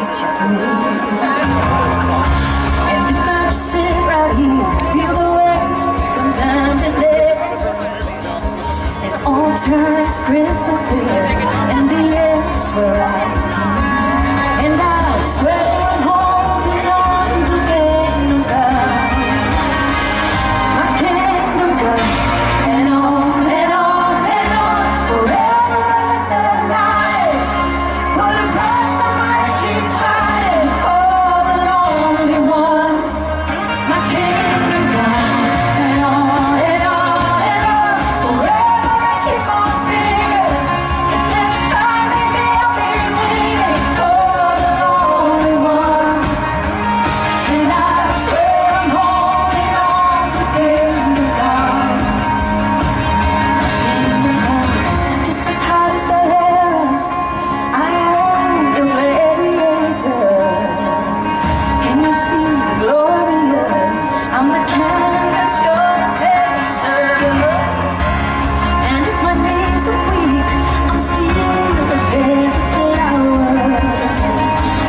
And if I just sit right here Feel the waves come down and It all turns crystal clear And the end's where I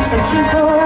searching for